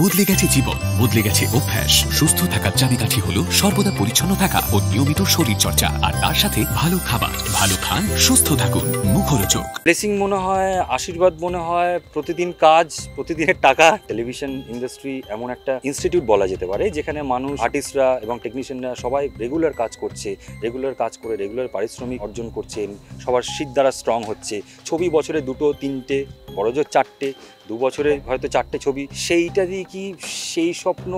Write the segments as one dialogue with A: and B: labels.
A: বদলে গেছে জীবন, বদলে গেছে অভ্যাস। সুস্থ থাকার চাবিকাঠি হলো সর্বদা পরিচ্ছন্ন থাকা ও নিয়মিত শরীর চর্চা আর তার সাথে ভালো খাবার। ভালো খান, সুস্থ থাকুন, মুখরোচক।
B: ব্লেসিং মনে হয়, আশীর্বাদ মনে হয়, প্রতিদিন কাজ, প্রতিদিনের টাকা। টেলিভিশন ইন্ডাস্ট্রি এমন একটা ইনস্টিটিউট বলা যেতে পারে, যেখানে মানুষ আর্টিস্টরা এবং টেকনিশিয়ানরা সবাই রেগুলার কাজ করছে রেগুলার কাজ করে রেগুলার পারিশ্রমিক অর্জন করছেন, সবার শীত দ্বারা স্ট্রং হচ্ছে। ছবি বছরে দুটো, তিনটে বড়জোর চারটে, দু বছরে হয়তো চারটে ছবি। সেইটা দিয়ে কি সেই স্বপ্ন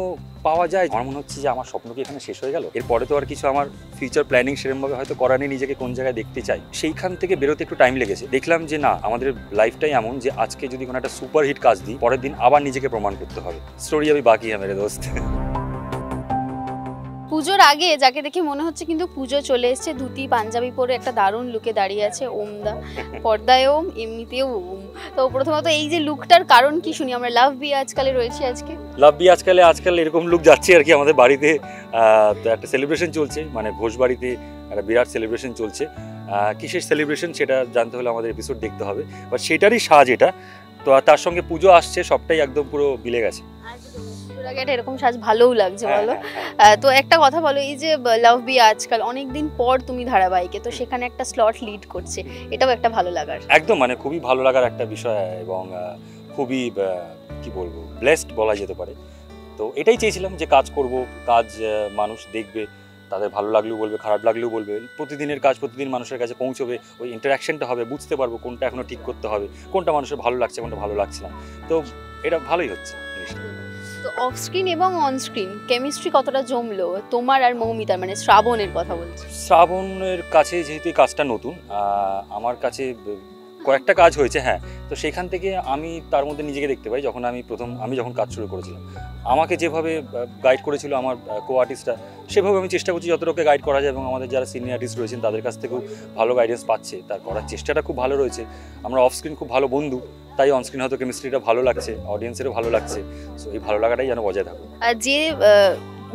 B: পাওয়া যায়? আমার মনে হচ্ছে যে আমার স্বপ্ন কি এখানে শেষ হয়ে গেল? এরপরে তো আর কিছু আমার ফিউচার প্ল্যানিং সেরকমভাবে হয়তো করা নেই, নিজেকে কোন জায়গায় দেখতে চাই। সেইখান থেকে বেরোতে একটু টাইম লেগেছে। দেখলাম যে না, আমাদের লাইফটাই এমন যে আজকে যদি কোনো একটা সুপার হিট কাজ দিই, পরের দিন আবার নিজেকে প্রমাণ করতে হবে। স্টোরি আমি বাকি হ্যাঁ মেরে দোস্ত।
C: পুজোর আগে যাকে দেখে মনে হচ্ছে কিন্তু পুজো চলে এসেছে, ধুতি, পাঞ্জাবি পরে একটা দারুণ লুকে দাঁড়িয়ে আছে ওমদা। পর্দায় ওম, এমনিতেও ওম। তো প্রথমত এই যে লুকটার কারণ কি শুনি? আমরা লাভ বি আজকালে রয়েছে আজকে।
B: লাভবি আজকালে, আজকাল এরকম লুক যাচ্ছে আর কি আমাদের বাড়িতে। একটা সেলিব্রেশন চলছে মানে ঘোষ বাড়িতে একটা বিরাট সেলিব্রেশন চলছে। কিসের সেলিব্রেশন সেটা জানতে হলে আমাদের এপিসোড দেখতে হবে। বাট সেটারই সাজ এটা। তো তার সঙ্গে পুজো আসছে, সবটাই একদম পুরো মিলে গেছে।
C: আগে একটা এরকম সাজ ভালোও লাগছে
B: হ্যাঁ,
C: বলো।
B: হ্যাঁ, হ্যাঁ।
C: তো একটা কথা বলো এই যে লাভ বি আজকাল অনেক দিন পর তুমি ধারাবাহিকে তো সেখানে একটা স্লট লিড করছে এটাও একটা ভালো লাগার।
B: একদম মানে খুবই ভালো লাগার একটা বিষয় এবং খুবই কি বলব ব্লেসড বলা যেতে পারে। তো এটাই চেয়েছিলাম যে কাজ করব কাজ মানুষ দেখবে তাদের ভালো লাগলেও বলবে খারাপ লাগলেও বলবে। প্রতিদিনের কাজ প্রতিদিন মানুষের কাছে পৌঁছবে ওই ইন্টারাকশনটা হবে বুঝতে পারব কোনটা এখনও ঠিক করতে হবে কোনটা মানুষের ভালো লাগছে কোনটা ভালো লাগছে না। তো এটা ভালোই হচ্ছে জিনিসটা।
C: তো অফ স্ক্রিন এবং অন স্ক্রিন কেমিস্ট্রি কতটা জমলো? তোমার আর মৌমিতার মানে শ্রাবণের কথা বলছি।
B: শ্রাবণের কাছে যেহেতু কাজটা নতুন আমার কাছে কয়েকটা কাজ হয়েছে হ্যাঁ। তো সেখান থেকে আমি তার মধ্যে নিজেকে দেখতে পাই, যখন আমি প্রথম, আমি যখন কাজ শুরু করেছিলাম। আমাকে যেভাবে গাইড করেছিল আমার কো আর্টিস্টরা সেভাবে আমি চেষ্টা করছি যতটুকু গাইড করা যায় এবং আমাদের যারা সিনিয়র আর্টিস্ট রয়েছেন, তাদের কাছ থেকেও ভালো গাইডেন্স পাচ্ছে। তার করার চেষ্টাটা খুব ভালো রয়েছে। আমরা অফ স্ক্রিন খুব ভালো বন্ধু। তাই অন স্ক্রিন হয়তো কেমিস্ট্রিটা ভালো লাগছে অডিয়েন্সেরও ভালো লাগছে সো এই ভালো লাগাটাই যেন বজায় থাকুক
C: আর যে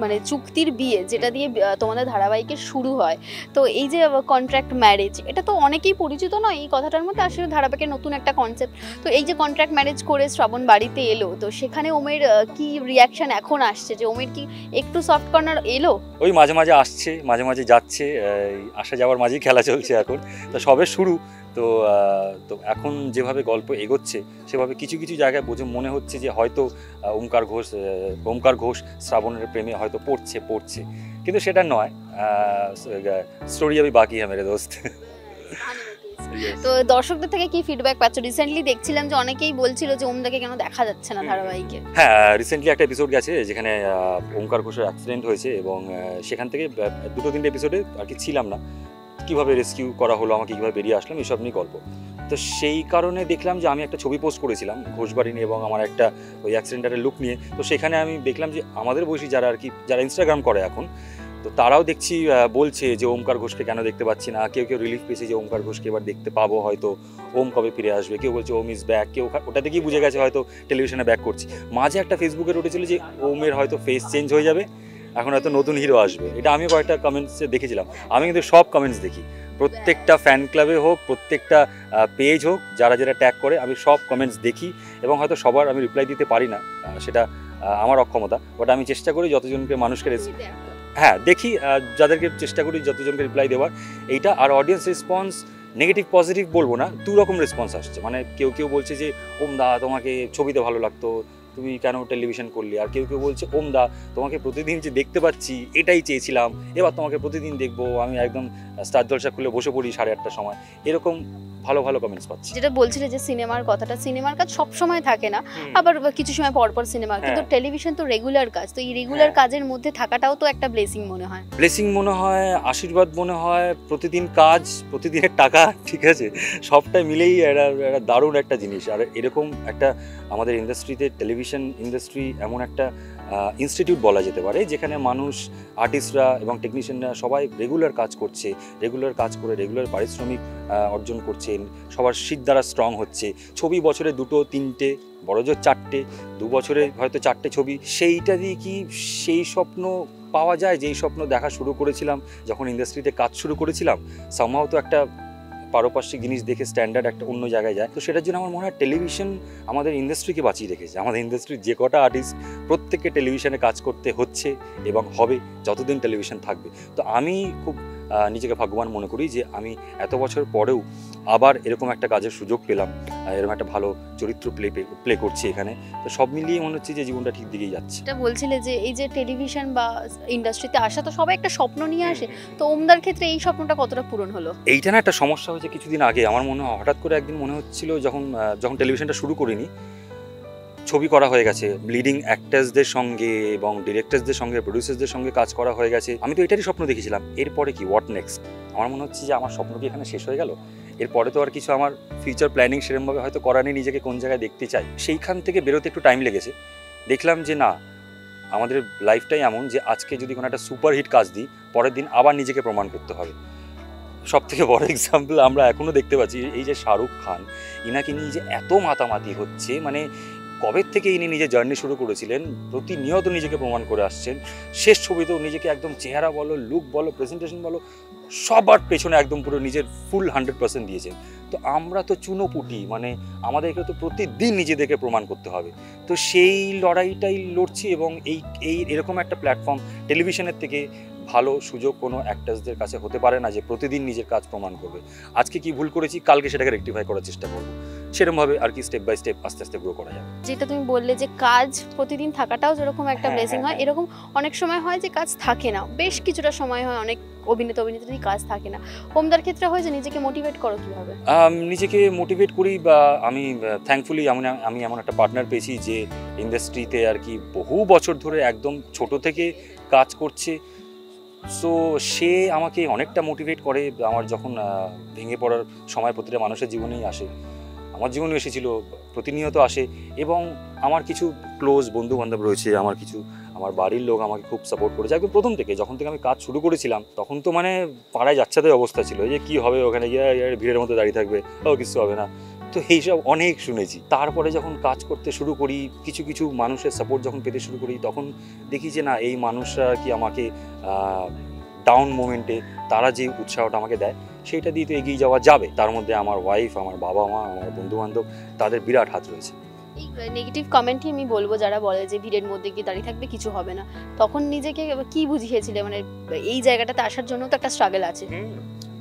C: মানে চুক্তির বিয়ে যেটা দিয়ে তোমাদের ধারাবাহিকের শুরু হয় তো এই যে কন্ট্রাক্ট ম্যারেজ এটা তো অনেকেই পরিচিত নয় এই কথাটার মধ্যে আসলে ধারাবাহিকের নতুন একটা কনসেপ্ট তো এই যে কন্ট্রাক্ট ম্যারেজ করে শ্রাবণ বাড়িতে এলো তো সেখানে ওমের কি রিয়াকশন এখন আসছে? যে ওমের কি একটু সফট কর্নার এলো?
B: ওই মাঝে মাঝে আসছে মাঝে মাঝে যাচ্ছে আসা যাওয়ার মাঝেই খেলা চলছে এখন। তো সবে শুরু তো তো এখন যেভাবে গল্প এগোচ্ছে সেভাবে কিছু কিছু জায়গায় বোঝে মনে হচ্ছে যে হয়তো ওমকার ঘোষ ওমকার ঘোষ শ্রাবণের প্রেমে হয়তো পড়ছে পড়ছে। কিন্তু সেটা নয় স্টোরি আমি বাকি হ্যাঁ মেরে দোস্ত।
C: তো দর্শকদের থেকে কি ফিডব্যাক পাচ্ছ? রিসেন্টলি দেখছিলাম যে অনেকেই বলছিল যে ওমদাকে কেন দেখা যাচ্ছে না ধারাবাহিকে।
B: হ্যাঁ রিসেন্টলি একটা এপিসোড গেছে যেখানে ওমকার ঘোষের অ্যাক্সিডেন্ট হয়েছে এবং সেখান থেকে দুটো তিনটে এপিসোডে আর কি ছিলাম না। কীভাবে রেস্কিউ করা হলো, আমাকে কীভাবে বেরিয়ে আসলাম, এসব নিয়ে গল্প। তো সেই কারণে দেখলাম যে আমি একটা ছবি পোস্ট করেছিলাম, ঘোষবাড়ি নিয়ে এবং আমার একটা ওই অ্যাক্সিডেন্টারের লুক নিয়ে। তো সেখানে আমি দেখলাম যে আমাদের বয়সী যারা আর কি, যারা ইনস্টাগ্রাম করে এখন, তো তারাও দেখছি বলছে যে ওমকার ঘোষকে কেন দেখতে পাচ্ছি না, কেউ কেউ রিলিফ পেয়েছে যে ওমকার ঘোষকে এবার দেখতে পাবো হয়তো, ওম কবে ফিরে আসবে, কেউ বলছে ওম ইজ ব্যাক কেউ ওটা থেকেই বুঝে গেছে হয়তো টেলিভিশনে ব্যাক করছি। মাঝে একটা ফেসবুকে উঠেছিল যে ওমের হয়তো ফেস চেঞ্জ হয়ে যাবে এখন হয়তো নতুন হিরো আসবে। এটা আমি কয়েকটা কমেন্টসে দেখেছিলাম। আমি কিন্তু সব কমেন্টস দেখি। প্রত্যেকটা ফ্যান ক্লাবে হোক প্রত্যেকটা পেজ হোক যারা যারা ট্যাগ করে আমি সব কমেন্টস দেখি এবং হয়তো সবার আমি রিপ্লাই দিতে পারি না। সেটা আমার অক্ষমতা। বাট আমি চেষ্টা করি যতজনকে মানুষকে হ্যাঁ দেখি যাদেরকে চেষ্টা করি যতজনকে রিপ্লাই দেওয়ার। এইটা আর অডিয়েন্স রেসপন্স নেগেটিভ পজিটিভ বলব না দু রকম রেসপন্স আসছে। মানে কেউ কেউ বলছে যে ওম দা তোমাকে ছবিতে ভালো লাগতো তুমি কেন টেলিভিশন করলি? আর কেউ কেউ বলছে ওম দা তোমাকে প্রতিদিন যে দেখতে পাচ্ছি, এটাই চেয়েছিলাম। এবার তোমাকে প্রতিদিন দেখব, আমি একদম স্টার জলসা খুলে বসে পড়ি সাড়ে আটটার সময়। এরকম ভালো ভালো কমেন্টস পাচ্ছি।
C: যেটা বলছিলে যে সিনেমার কথাটা সিনেমার কাজ সব সময় থাকে না। আবার কিছু সময় পর পর সিনেমা কিন্তু
B: হ্যাঁ।
C: টেলিভিশন তো রেগুলার কাজ তো এই রেগুলার
B: হ্যাঁ।
C: কাজের মধ্যে থাকাটাও তো একটা ব্লেসিং মনে হয়।
B: ব্লেসিং মনে হয় আশীর্বাদ মনে হয় প্রতিদিন কাজ প্রতিদিনের টাকা ঠিক আছে? সবটাই মিলেই একটা একটা দারুণ একটা জিনিস। আর এরকম একটা আমাদের ইন্ডাস্ট্রিতে টেলিভিশন ইন্ডাস্ট্রি এমন একটা ইনস্টিটিউট বলা যেতে পারে, যেখানে মানুষ আর্টিস্টরা এবং টেকনিশিয়ানরা সবাই রেগুলার কাজ করছে রেগুলার কাজ করে রেগুলার পারিশ্রমিক অর্জন করছেন, সবার শীত দ্বারা স্ট্রং হচ্ছে। ছবি বছরে দুটো, তিনটে বড়জোর চারটে, দু বছরে হয়তো চারটে ছবি। সেইটা দিয়ে কি সেই স্বপ্ন পাওয়া যায়? যেই স্বপ্ন দেখা শুরু করেছিলাম, যখন ইন্ডাস্ট্রিতে কাজ শুরু করেছিলাম সামহাও তো একটা পারপার্শ্বিক জিনিস দেখে স্ট্যান্ডার্ড একটা অন্য জায়গায় যায়। তো সেটার জন্য আমার মনে হয় টেলিভিশন আমাদের ইন্ডাস্ট্রিকে বাঁচিয়ে রেখেছে। আমাদের ইন্ডাস্ট্রির যে কটা আর্টিস্ট প্রত্যেককে টেলিভিশনে কাজ করতে হচ্ছে এবং হবে যতদিন টেলিভিশন থাকবে। তো আমি খুব নিজেকে ভাগ্যবান মনে করি যে আমি এত বছর পরেও আবার এরকম একটা কাজের সুযোগ পেলাম এরকম একটা ভালো চরিত্র প্লে প্লে করছি এখানে। তো সব মিলিয়ে মনে হচ্ছে যে জীবনটা ঠিক দিকেই যাচ্ছে।
C: এটা বলছিলে যে এই যে টেলিভিশন বা ইন্ডাস্ট্রিতে আসা তো সবাই একটা স্বপ্ন নিয়ে আসে। তো ওমদার ক্ষেত্রে এই স্বপ্নটা কতটা পূরণ হলো?
B: এইটা না একটা সমস্যা হয়েছে কিছুদিন আগে। আমার মনে হয় হঠাৎ করে একদিন মনে হচ্ছিল যখন যখন টেলিভিশনটা শুরু করিনি ছবি করা হয়ে গেছে। লিডিং অ্যাক্টার্সদের সঙ্গে এবং ডিরেক্টরসদের সঙ্গে প্রডিউসার্সদের সঙ্গে কাজ করা হয়ে গেছে। আমি তো এটারই স্বপ্ন দেখেছিলাম। এরপরে কি? হোয়াট নেক্সট আমার মনে হচ্ছে যে আমার স্বপ্ন কি এখানে শেষ হয়ে গেল? এরপরে তো আর কিছু আমার ফিউচার প্ল্যানিং সেরকমভাবে হয়তো করা নেই, নিজেকে কোন জায়গায় দেখতে চাই। সেইখান থেকে বেরোতে একটু টাইম লেগেছে। দেখলাম যে না, আমাদের লাইফটাই এমন যে আজকে যদি কোনো একটা সুপার হিট কাজ দিই, পরের দিন আবার নিজেকে প্রমাণ করতে হবে। সব থেকে বড় এক্সাম্পল আমরা এখনও দেখতে পাচ্ছি, এই যে শাহরুখ খান, ইনাকে নিয়ে যে এত মাতামাতি হচ্ছে মানে কবে থেকে ইনি নিজের জার্নি শুরু করেছিলেন, প্রতিনিয়ত নিজেকে প্রমাণ করে আসছেন, শেষ ছবিতেও নিজেকে একদম চেহারা বলো লুক বলো প্রেজেন্টেশন বলো, সবার পেছনে একদম পুরো নিজের ফুল হান্ড্রেড পার্সেন্ট দিয়েছেন। তো আমরা তো চুনোপুটি মানে আমাদেরকে তো প্রতিদিন নিজেদেরকে প্রমাণ করতে হবে। তো সেই লড়াইটাই লড়ছি এবং এই এই এরকম একটা প্ল্যাটফর্ম টেলিভিশনের থেকে ভালো সুযোগ কোনো অ্যাক্টার্সদের কাছে হতে পারে না যে প্রতিদিন নিজের কাজ প্রমাণ করবে। আজকে কি ভুল করেছি? কালকে সেটাকে রেকটিফাই করার চেষ্টা করব। সেরকমভাবে আর কি স্টেপ বাই স্টেপ আস্তে আস্তে গ্রো করা যাবে।
C: যেটা তুমি বললে যে কাজ প্রতিদিন থাকাটাও যেরকম একটা
B: হ্যাঁ,
C: ব্লেসিং
B: হ্যাঁ,
C: হয়
B: হ্যাঁ।
C: এরকম অনেক সময় হয় যে কাজ থাকে না। বেশ কিছুটা সময় হয় অনেক অভিনেতা অভিনেত্রী কাজ থাকে না। ওমদার ক্ষেত্রে হয় যে নিজেকে মোটিভেট করো কীভাবে?
B: নিজেকে মোটিভেট করি বা আমি থ্যাঙ্কফুলি আমি আমি এমন একটা পার্টনার পেয়েছি যে ইন্ডাস্ট্রিতে আর কি বহু বছর ধরে একদম ছোট থেকে কাজ করছে। সো সে আমাকে অনেকটা মোটিভেট করে আমার যখন ভেঙে পড়ার সময় প্রতিটা মানুষের জীবনেই আসে। আমার জীবনে এসেছিল, প্রতিনিয়ত আসে এবং আমার কিছু ক্লোজ বন্ধু বান্ধব রয়েছে, আমার কিছু, আমার বাড়ির লোক আমাকে খুব সাপোর্ট করেছে। একদম প্রথম থেকে যখন থেকে আমি কাজ শুরু করেছিলাম, তখন তো মানে পাড়ায় যাচ্ছাদের অবস্থা ছিল যে কি হবে ওখানে গিয়ে ভিড়ের মধ্যে দাঁড়িয়ে থাকবে, ও, কিছু হবে না। তো এইসব অনেক শুনেছি। তারপরে যখন কাজ করতে শুরু করি, কিছু কিছু মানুষের সাপোর্ট যখন পেতে শুরু করি, তখন দেখি যে না, এই মানুষরা কি আমাকে ডাউন মোমেন্টে তারা যে উৎসাহটা আমাকে দেয় সেইটা দিয়ে তো এগিয়ে যাওয়া যাবে। তার মধ্যে আমার ওয়াইফ আমার বাবা মা আমার বন্ধু বান্ধব তাদের বিরাট হাত রয়েছে।
C: এই নেগেটিভ কমেন্টই আমি বলব যারা বলে যে ভিড়ের মধ্যে গিয়ে দাঁড়িয়ে থাকবে কিছু হবে না। তখন নিজেকে কি বুঝিয়েছিলে? মানে এই জায়গাটাতে আসার জন্য তো একটা স্ট্রাগল আছে।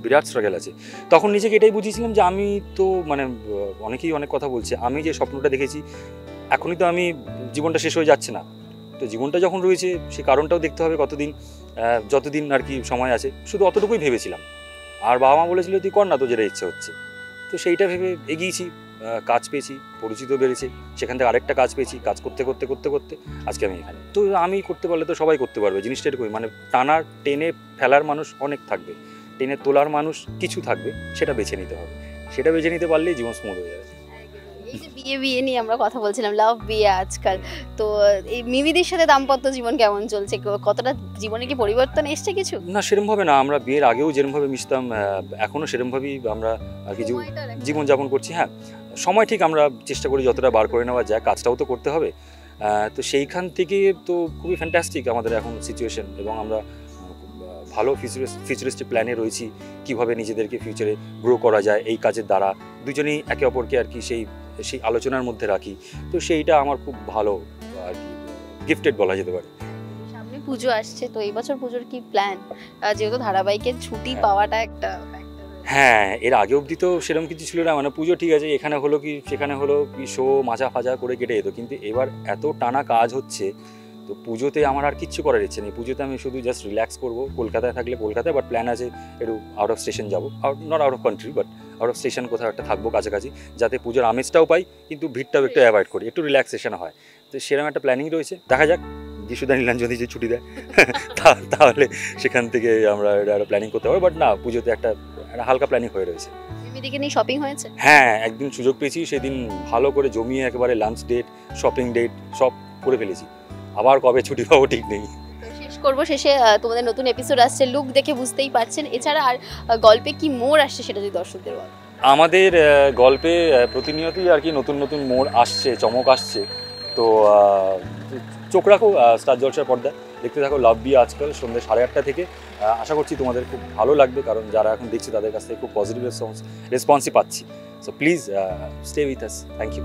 B: বিরাট স্ট্রাগল আছে। তখন নিজেকে এটাই বুঝিয়েছিলাম যে আমি তো মানে অনেকেই অনেক কথা বলছে আমি যে স্বপ্নটা দেখেছি এখনই তো আমি জীবনটা শেষ হয়ে যাচ্ছে না। তো জীবনটা যখন রয়েছে সে কারণটাও দেখতে হবে কতদিন। যতদিন আর কি সময় আছে, শুধু অতটুকুই ভেবেছিলাম। আর বাবা মা বলেছিল, তুই কর না তো যেটা ইচ্ছে হচ্ছে। তো সেইটা ভেবে এগিয়েছি কাজ পেয়েছি পরিচিত বেড়েছে, সেখান থেকে আরেকটা কাজ পেয়েছি, কাজ করতে করতে করতে করতে, আজকে আমি এখানে। তো আমি করতে পারলে তো সবাই করতে পারবে, জিনিসটা এরকমই মানে টানার টেনে ফেলার মানুষ অনেক থাকবে, টেনে তোলার মানুষ কিছু থাকবে, সেটা বেছে নিতে হবে। সেটা বেছে নিতে পারলেই জীবন স্মুথ হয়ে যাবে।
C: এই যে বিয়ে বিয়ে নিয়ে আমরা কথা বলছিলাম লাভ বিয়ে আজকাল তো এই মিমিদির সাথে দাম্পত্য জীবন কেমন চলছে? কতটা জীবনে কি পরিবর্তন এসছে কিছু?
B: না সেরমভাবে না আমরা বিয়ের আগেও যেরমভাবে মিশতাম এখনও সেরমভাবেই আমরা আর কি জীব- জীবনযাপন করছি হ্যাঁ। সময় ঠিক আমরা চেষ্টা করি যতটা বার করে নেওয়া যায় কাজটাও তো করতে হবে। তো সেইখান থেকে তো খুবই ফ্যান্টাস্টিক আমাদের এখন সিচুয়েশন এবং আমরা ভালো ফিউচারিস্টিক প্ল্যানে রয়েছি কীভাবে নিজেদেরকে ফিউচারে গ্রো করা যায় এই কাজের দ্বারা। দুজনেই একে অপরকে আর কি সেই সেই আলোচনার মধ্যে রাখি। তো সেইটা আমার খুব ভালো আর কি গিফটেড বলা যেতে পারে।
C: সামনে পুজো আসছে তো এই বছর পুজোর কি প্ল্যান যেহেতু ধারাবাহিকের ছুটি
B: হ্যাঁ।
C: পাওয়াটা একটা
B: হ্যাঁ এর আগে অবধি তো সেরকম কিছু ছিল না মানে পুজো ঠিক আছে এখানে হলো কি সেখানে হলো কি শো মাজা ফাজা করে কেটে যেত কিন্তু এবার এত টানা কাজ হচ্ছে তো পুজোতে আমার আর কিচ্ছু করার ইচ্ছে নেই। পুজোতে আমি শুধু জাস্ট রিল্যাক্স করব কলকাতায় থাকলে কলকাতায় বাট প্ল্যান আছে একটু আউট অফ স্টেশন যাব out not out of country but out of station কোথাও একটা থাকব কাছাকাছি যাতে পুজোর আমেজটাও পাই কিন্তু ভিড়টাও একটু অ্যাভয়েড করি একটু রিল্যাক্সেশন হয়। তো সেরকম একটা প্ল্যানিং রয়েছে। দেখা যাক যিশুদা যদি যে ছুটি দেয় তাহলে সেখান থেকে আমরা একটা প্ল্যানিং করতে পারব বাট না পুজোতে একটা একটা হালকা প্ল্যানিং হয়ে রয়েছে।
C: শপিং হয়েছে?
B: হ্যাঁ একদিন সুযোগ পেয়েছি সেদিন ভালো করে জমিয়ে একেবারে লাঞ্চ ডেট শপিং ডেট সব করে ফেলেছি। আবার কবে ছুটি পাবো ঠিক নেই।
C: করব, শেষে তোমাদের নতুন এপিসোড আসছে লুক দেখে বুঝতেই পারছেন। এছাড়া আর গল্পে কি মোড় আসছে সেটা যদি দর্শকদের বল।
B: আমাদের গল্পে প্রতিনিয়তই আর কি নতুন নতুন মোড় আসছে, চমক আসছে। তো চোখ রাখো স্টার জলসার পর্দা দেখতে থাকো লাভ বি আজকাল সন্ধ্যে সাড়ে আটটা থেকে। আশা করছি তোমাদের খুব ভালো লাগবে, কারণ যারা এখন দেখছি তাদের কাছ থেকে খুব পজিটিভ রেসপন্স রেসপন্সই পাচ্ছি। So please stay with us thank you